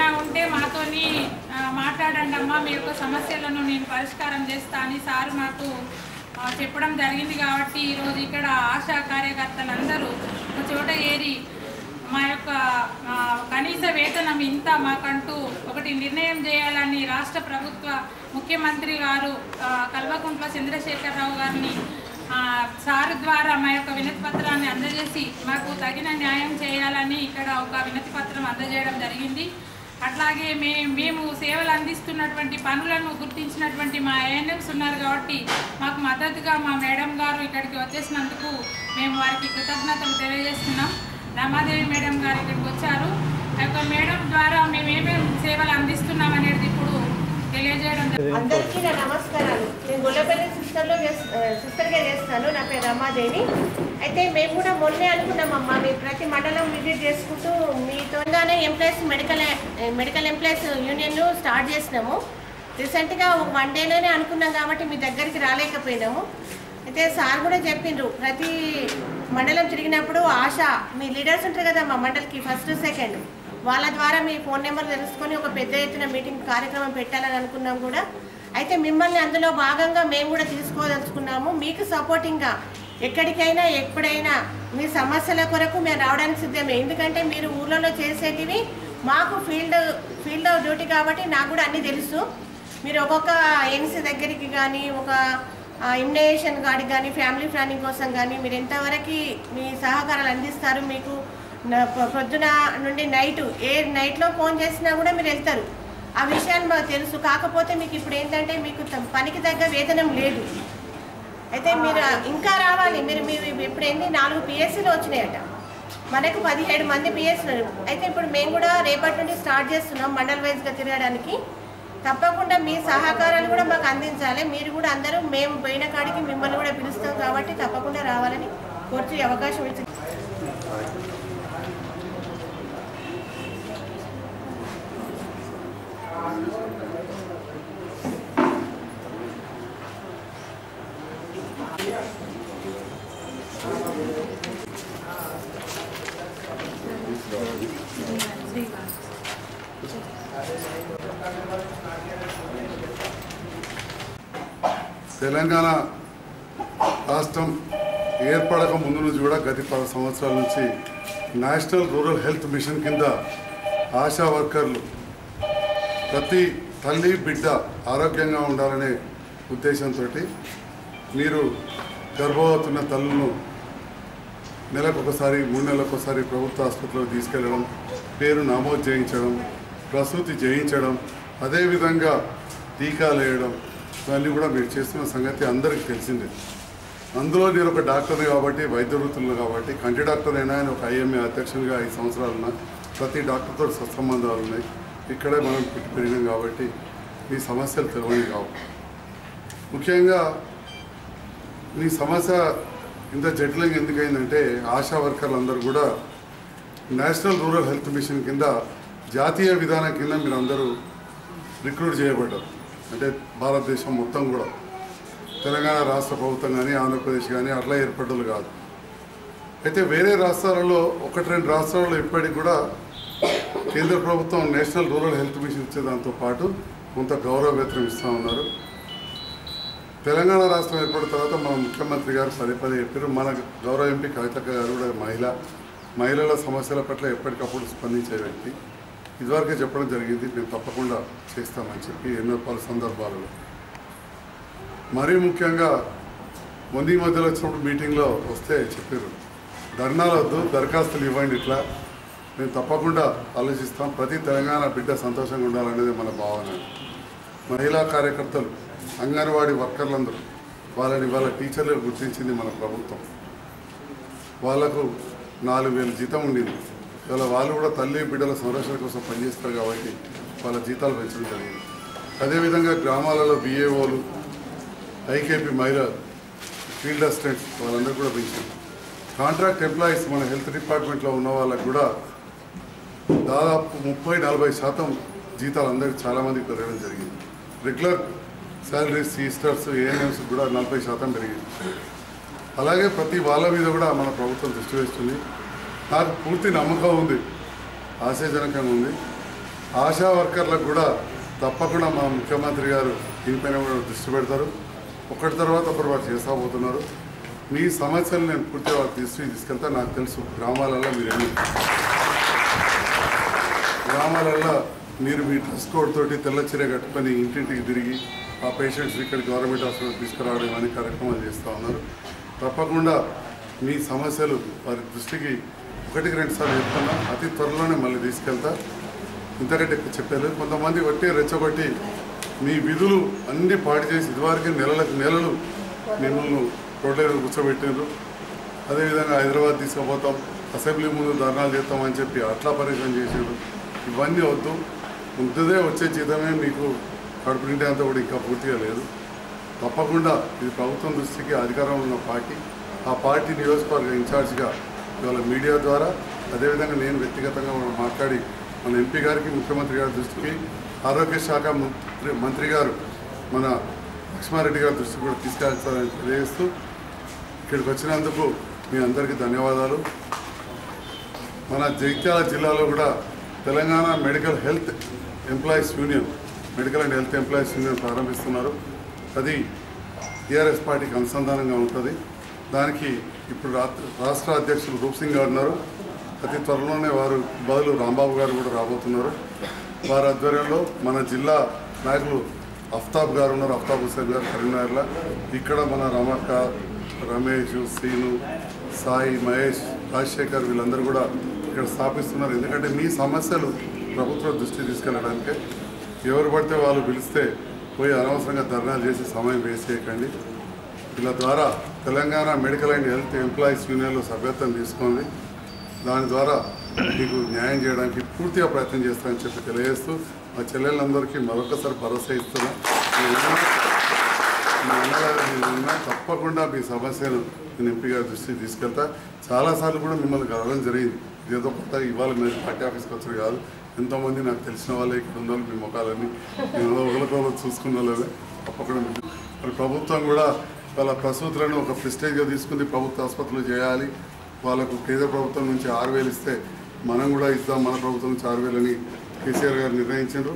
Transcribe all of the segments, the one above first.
ఏదైనా ఉంటే మాతోని మాట్లాడండి అమ్మా మీ యొక్క సమస్యలను నేను పరిష్కారం చేస్తా అని సారు మాకు చెప్పడం జరిగింది కాబట్టి ఈరోజు ఇక్కడ ఆశా కార్యకర్తలందరూ ఒక చోట ఏరి మా యొక్క కనీస వేతనం ఇంత మాకంటూ ఒకటి నిర్ణయం చేయాలని రాష్ట్ర ప్రభుత్వ ముఖ్యమంత్రి గారు కల్వకుంట్ల చంద్రశేఖరరావు గారిని సారు ద్వారా మా యొక్క వినతి పత్రాన్ని అందజేసి మాకు తగిన న్యాయం చేయాలని ఇక్కడ ఒక వినతి పత్రం అందజేయడం జరిగింది. అట్లాగే మే మేము సేవలు అందిస్తున్నటువంటి పనులను గుర్తించినటువంటి మా ఏఎన్ఎంస్ ఉన్నారు కాబట్టి మాకు మద్దతుగా మా మేడం గారు ఇక్కడికి వచ్చేసినందుకు మేము వారికి కృతజ్ఞతలు తెలియజేస్తున్నాం. రమాదేవి మేడం గారు ఇక్కడికి వచ్చారు. ఆ యొక్క మేడం ద్వారా మేము ఏమేమి సేవలు అందిస్తున్నాం అనేది ఇప్పుడు అందరికీ నా నమస్కారాలు. నేను గొల్లపల్లి సిస్టర్లో సిస్టర్గా చేస్తాను. నా పేరు రమాదేవి. అయితే మేము కూడా మొన్నే అనుకున్నామమ్మా మీ ప్రతి మండలం విజిట్ చేసుకుంటూ మీతోగానే employees medical medical employees union start చేసినాము. రీసెంట్గా ఒక వన్ డేలోనే అనుకున్నాం కాబట్టి మీ దగ్గరికి రాలేకపోయినాము. అయితే సార్ కూడా చెప్పిండ్రు ప్రతి మండలం తిరిగినప్పుడు ఆశ మీ లీడర్స్ ఉంటారు కదా మా మండలికి ఫస్ట్ సెకండ్ వాళ్ళ ద్వారా మీ ఫోన్ నెంబర్ తెలుసుకొని ఒక పెద్ద ఎత్తున మీటింగ్ కార్యక్రమం పెట్టాలని అనుకున్నాం కూడా. అయితే మిమ్మల్ని అందులో భాగంగా మేము కూడా తీసుకోదలుచుకున్నాము. మీకు సపోర్టింగ్గా ఎక్కడికైనా ఎప్పుడైనా మీ సమస్యల కొరకు మేము రావడానికి సిద్ధమే. ఎందుకంటే మీరు ఊళ్ళలో చేసేటివి మాకు ఫీల్డ్ ఫీల్డ్ డ్యూటీ కాబట్టి నాకు కూడా అన్నీ తెలుసు. మీరు ఒక్కొక్క ఎన్సీ దగ్గరికి కానీ ఒక ఇమ్యునైజేషన్ కాడికి కానీ ఫ్యామిలీ ప్లానింగ్ కోసం కానీ మీరు ఎంతవరకు మీ సహకారాలు అందిస్తారు? మీకు పొద్దున నుండి నైట్ ఏ నైట్లో ఫోన్ చేసినా కూడా మీరు వెళ్తారు. ఆ విషయాన్ని మాకు తెలుసు. కాకపోతే మీకు ఇప్పుడు ఏంటంటే మీకు పనికి తగ్గ వేతనం లేదు. అయితే మీరు ఇంకా రావాలి. మీరు మీరు ఇప్పుడు ఏంటి నాలుగు పిఎస్సీలు వచ్చినాయట. మనకు పదిహేడు మంది పిఎస్సీలు అయితే ఇప్పుడు మేము కూడా రేపటి నుండి స్టార్ట్ చేస్తున్నాం మండల్ వైజ్గా తిరగడానికి. తప్పకుండా మీ సహకారాలు కూడా మాకు అందించాలి. మీరు కూడా అందరూ మేము పోయిన కాడికి మిమ్మల్ని కూడా పిలుస్తాం కాబట్టి తప్పకుండా రావాలని కోరుతూ అవకాశం ఇచ్చి తెలంగాణ రాష్ట్రం ఏర్పడక ముందు నుంచి కూడా గత పది సంవత్సరాల నుంచి నేషనల్ రూరల్ హెల్త్ మిషన్ కింద ఆశా వర్కర్లు ప్రతి తల్లి బిడ్డ ఆరోగ్యంగా ఉండాలనే ఉద్దేశంతో మీరు గర్భవతున్న తల్లులను నెలకు ఒకసారి మూడు నెలలకు ఒకసారి ప్రభుత్వ ఆసుపత్రిలోకి తీసుకెళ్ళడం పేరు నమోదు చేయించడం ప్రసూతి చేయించడం అదేవిధంగా టీకాలు వేయడం దాన్ని కూడా మీరు చేస్తున్న సంగతి అందరికీ తెలిసిందే. అందులో నేను ఒక డాక్టర్ కాబట్టి వైద్య వృత్తులు కాబట్టి కంటి డాక్టర్ అయినా ఆయన ఒక ఐఎంఏ అధ్యక్షునిగా ఐదు సంవత్సరాలున్న ప్రతి డాక్టర్తో సత్సంబంధాలు ఉన్నాయి. ఇక్కడే మనం పుట్టి పెరిగాం కాబట్టి ఈ సమస్యలు తెలియని కావు. ముఖ్యంగా మీ సమస్య ఇంత జటిలంగా ఎందుకైందంటే ఆశా వర్కర్లు అందరూ కూడా నేషనల్ రూరల్ హెల్త్ మిషన్ కింద జాతీయ విధానం కింద మీరు అందరూ రిక్రూట్ చేయబడ్డారు. అంటే భారతదేశం మొత్తం కూడా. తెలంగాణ రాష్ట్ర ప్రభుత్వం కానీ ఆంధ్రప్రదేశ్ కానీ అట్లా ఏర్పడ్డలు కాదు. అయితే వేరే రాష్ట్రాలలో ఒకటి రెండు రాష్ట్రాల్లో ఇప్పటికి కూడా కేంద్ర ప్రభుత్వం నేషనల్ రూరల్ హెల్త్ మిషన్ ఇచ్చేదాంతో పాటు కొంత గౌరవ వేతనం ఇస్తూ ఉన్నారు. తెలంగాణ రాష్ట్రం ఏర్పడిన తర్వాత మన ముఖ్యమంత్రి గారు పదే పదే చెప్పారు. మన గౌరవ ఎంపీ కవితక్క గారు కూడా మహిళ మహిళల సమస్యల పట్ల ఎప్పటికప్పుడు స్పందించే వ్యక్తి. ఇదివరకే చెప్పడం జరిగింది మేము తప్పకుండా చేస్తామని చెప్పి ఎన్నో పలు సందర్భాలలో. మరీ ముఖ్యంగా మొన్న మధ్యలో వచ్చినప్పుడు మీటింగ్లో వస్తే చెప్పారు ధర్నాలు వద్దు దరఖాస్తులు ఇవ్వండి ఇట్లా. మేము తప్పకుండా ఆలోచిస్తాం ప్రతి తెలంగాణ బిడ్డ సంతోషంగా ఉండాలనేది మన భావన. మహిళా కార్యకర్తలు అంగన్వాడీ వర్కర్లందరూ వాళ్ళని వాళ్ళ టీచర్లు గుర్తించింది మన ప్రభుత్వం. వాళ్ళకు నాలుగు వేలు జీతం ఉండింది. ఇవాళ వాళ్ళు కూడా తల్లి బిడ్డల సంరక్షణ కోసం పనిచేస్తారు కాబట్టి వాళ్ళ జీతాలు పెంచడం జరిగింది. అదేవిధంగా గ్రామాలలో బిఏఓలు ఐకేపీ మైరర్ ఫీల్డ్ అసిస్టెంట్స్ వాళ్ళందరూ కూడా పెంచారు. కాంట్రాక్ట్ ఎంప్లాయీస్ మన హెల్త్ డిపార్ట్మెంట్లో ఉన్న వాళ్ళకు కూడా దాదాపు ముప్పై నలభై శాతం జీతాలు అందరికి చాలామందికి పెరగడం జరిగింది. రెగ్యులర్ శాలరీస్ సిస్టర్స్ ఏఎన్ఎంస్ కూడా నలభై శాతం పెరిగింది. అలాగే ప్రతి వాళ్ళ మీద కూడా మన ప్రభుత్వం దృష్టి వేస్తుంది. నాకు పూర్తి నమ్మకం ఉంది. ఆశాజనకంగా ఉంది. ఆశా వర్కర్లకు కూడా తప్పకుండా మా ముఖ్యమంత్రి గారు దీనిపైన కూడా దృష్టి పెడతారు. ఒకటి తర్వాత ఒకరు వారు చేస్తా పోతున్నారు మీ సమస్యలు నేను పూర్తిగా వారు తీసుకుని తీసుకెళ్తా. నాకు తెలుసు గ్రామాలలో మీరు ఎన్ని గ్రామాలలో మీరు మీ డ్రెస్ కోడ్ తోటి తెల్ల చీర కట్టుకొని ఇంటింటికి తిరిగి ఆ పేషెంట్స్ ఇక్కడ గవర్నమెంట్ హాస్పిటల్ తీసుకురావడం అనే కార్యక్రమాలు చేస్తూ ఉన్నారు. తప్పకుండా మీ సమస్యలు వారి దృష్టికి ఒకటికి రెండు సార్లు చెప్తున్నా అతి త్వరలోనే మళ్ళీ తీసుకెళ్తా. ఇంతకంటే చెప్పారు కొంతమంది ఒట్టి రెచ్చగొట్టి మీ విధులు అన్ని పాడు చేసి ఇదివరకు నెలలకు నెలలు మిమ్మల్ని రోడ్ల మీద కూర్చోబెట్టినారు అదేవిధంగా హైదరాబాద్ తీసుకుపోతాం అసెంబ్లీ ముందు ధర్నాలు చేస్తామని చెప్పి అట్లా పరిశ్రమ చేసారు ఇవన్నీ వద్దు. ముందుదే వచ్చే జీతమే మీకు కడుపు నిండే అంతా కూడా ఇంకా పూర్తిగా లేదు. తప్పకుండా ఇది ప్రభుత్వం దృష్టికి అధికారంలో ఉన్న పార్టీ ఆ పార్టీ నియోజకవర్గ ఇన్ఛార్జిగా ఇవాళ మీడియా ద్వారా అదేవిధంగా నేను వ్యక్తిగతంగా మాట్లాడి మన ఎంపీ గారికి ముఖ్యమంత్రి గారి దృష్టికి ఆరోగ్య శాఖ మంత్రి మంత్రి గారు మన లక్ష్మారెడ్డి గారి దృష్టికి కూడా తీసుకెళ్తారని తెలియజేస్తూ ఇక్కడికి వచ్చినందుకు మీ అందరికీ ధన్యవాదాలు. మన జగిత్యాల జిల్లాలో కూడా Telangana medical health employees union medical and health employees union ప్రారంభిస్తున్నారు. అది టీఆర్ఎస్ పార్టీకి అనుసంధానంగా ఉంటుంది. దానికి ఇప్పుడు రాష్ట్ర అధ్యక్షులు రూప్ సింగ్ గారు ఉన్నారు. అతి త్వరలోనే వారు బదులు రాంబాబు గారు కూడా రాబోతున్నారు. వారి ఆధ్వర్యంలో మన జిల్లా నాయకులు అఫ్తాబ్ గారు ఉన్నారు. అఫ్తాబ్ హుసేన్ గారు కరీంనగర్లో. ఇక్కడ మన రమక్క రమేష్ శ్రీను సాయి మహేష్ రాజశేఖర్ వీళ్ళందరూ కూడా ఇక్కడ స్థాపిస్తున్నారు. ఎందుకంటే మీ సమస్యలు ప్రభుత్వ దృష్టి తీసుకెళ్ళడానికే. ఎవరు పడితే వాళ్ళు పిలిస్తే పోయి అనవసరంగా ధర్నాలు చేసి సమయం వేసేయకండి చేయకండి. వీళ్ళ ద్వారా Telangana medical and health employees యూనియన్లో సభ్యత్వం తీసుకుంది దాని ద్వారా మీకు న్యాయం చేయడానికి పూర్తిగా ప్రయత్నం చేస్తానని చెప్పి తెలియజేస్తూ మా చెల్లెళ్ళందరికీ మరొకసారి భరోసా ఇస్తున్నాం. తప్పకుండా మీ సమస్యను నేను ఎంపీగా గారి దృష్టికి తీసుకెళ్తా. చాలాసార్లు కూడా మిమ్మల్ని కలవడం జరిగింది. ఏదో కొత్త ఇవాళ మీరు పార్టీ ఆఫీస్కి వచ్చారు కాదు. ఎంతోమంది నాకు తెలిసిన వాళ్ళే ఇక్కడ ఉన్న వాళ్ళు మీ ముఖాలని నేను ఒకరికొకరు చూసుకున్న వాళ్ళే తప్పకుండా మరి ప్రభుత్వం కూడా వాళ్ళ ప్రసూతులను ఒక ప్రెస్టేజ్గా తీసుకుంది ప్రభుత్వ ఆసుపత్రులు చేయాలి. వాళ్ళకు కేంద్ర ప్రభుత్వం నుంచి ఆరు వేలు ఇస్తే మనం కూడా ఇద్దాం మన ప్రభుత్వం నుంచి ఆరు వేలని కేసీఆర్ గారు నిర్ణయించారు.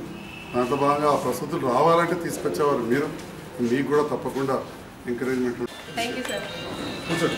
దాంట్లో భాగంగా ఆ ప్రసూతులు రావాలంటే తీసుకొచ్చేవారు మీరు. మీకు కూడా తప్పకుండా ఎంకరేజ్మెంట్ కూర్చోండి.